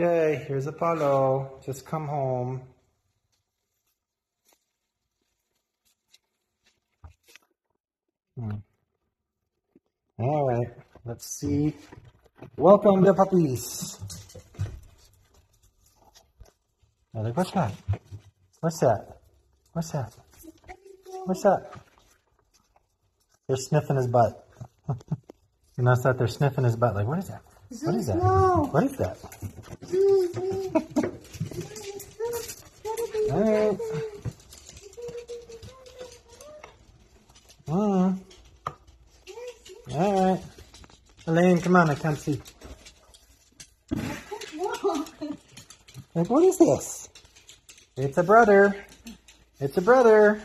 Okay, here's Apollo. Just come home. Hmm. All right, let's see. Welcome the puppies. Oh, look, what's that? What's that? What's that? What's that? They're sniffing his butt. you notice that they're sniffing his butt. Like, what is that? What is that? What is that? All right. Mm. All right. Elaine, come on. I can't see. Like, what is this? It's a brother. It's a brother.